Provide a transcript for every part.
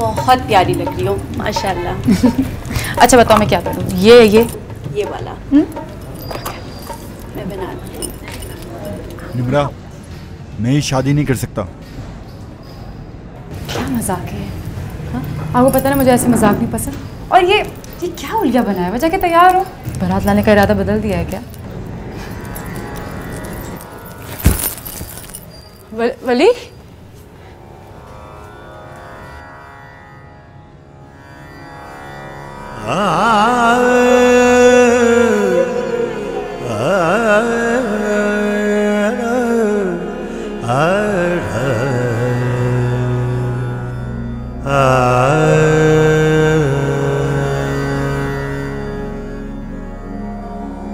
बहुत प्यारी लग रही हो माशाल्लाह। अच्छा बताओ मैं क्या करूँ? ये ये। ये वाला। हम्म? मैं बना दूँ मैं ये शादी नहीं कर सकता। क्या मज़ाक है? हाँ? आपको पता ना मुझे ऐसे मज़ाक नहीं पसंद। और ये ये क्या उलिया बनाया है? वजह के तैयार हो? बारात लाने का इरादा बदल दिया है क्या? वली?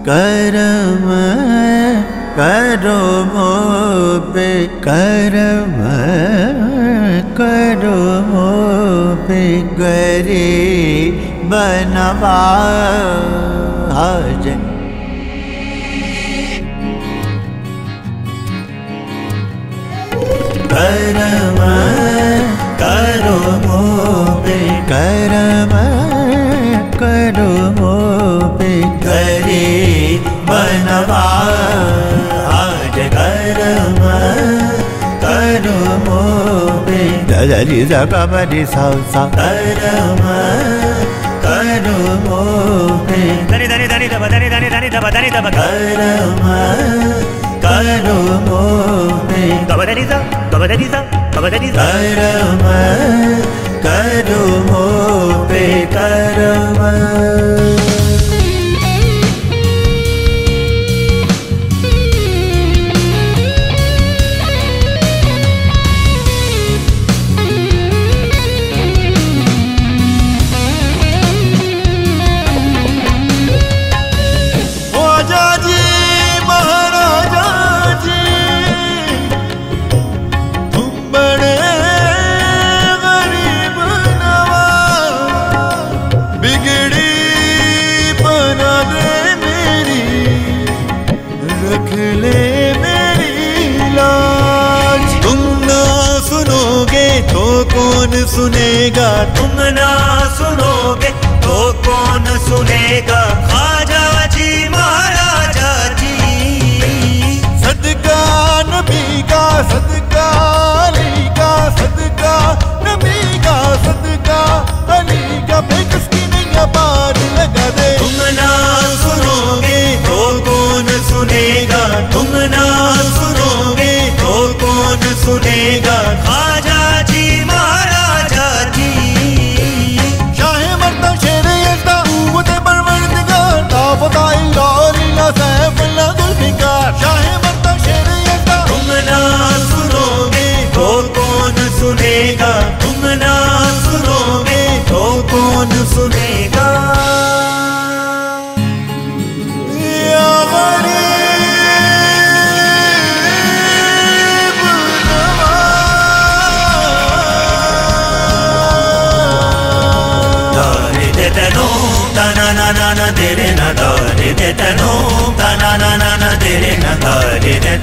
करम करो अरम कदोमो कैरम केडोमो गरी बनवा आज करम करो मोबे करम करो मोबे गरे बनवा आज करम करो मोबे ददरी जगबरी सा सा करम करो धनी धनी धनी धब, धनी धनी धनी धब धनी धब। करमा करो मोमे धब धनी सा धब धनी सा धब धनी सा। करमा करो मोमे करमा। बिगड़ी बना दे मेरी, रख ले मेरी लाज। तुम ना सुनोगे तो कौन सुनेगा? तुम ना सुनोगे तो कौन सुनेगा? खाजा जी महाराजा सुनेगा। खाजा जी महाराजा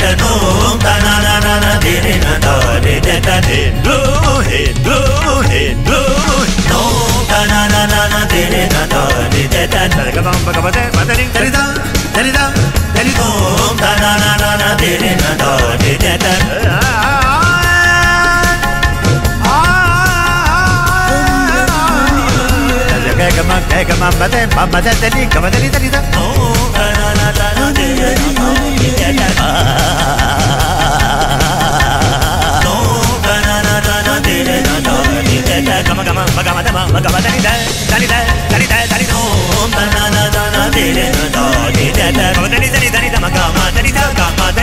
tanu tana na na na diri na da re de ta de do he do he do no tana na na na diri na da re de ta de ga bam ga ba de ba de ri da ri da ri do tana na na na diri na da re de ta de Gagama, gagama, badem, babadadali, gabadali, dalida. Oh. まわがまだまわがまだりだだりだだりだだりのバナナナナディレナダディレダガマダリダリダリダマガマダリダガマダリ